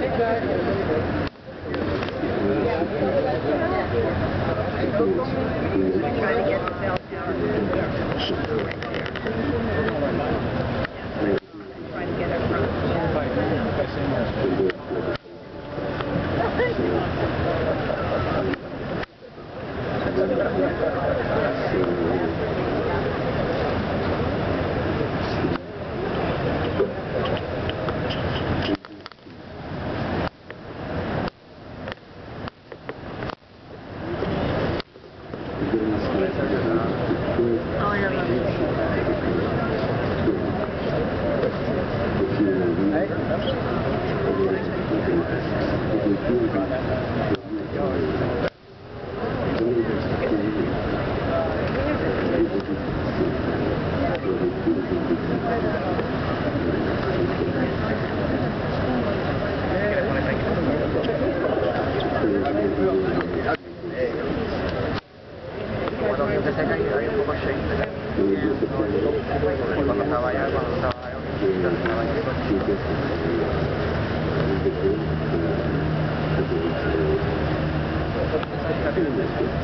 Thank you. 私は。Cuando yo empecé a caer, había un poco shake, cuando estaba allá, cuando estaba allá, cuando estaba allá.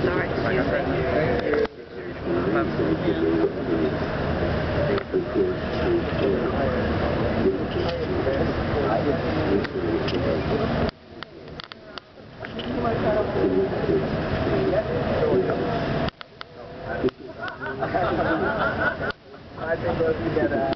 Sorry, excuse thing goes together.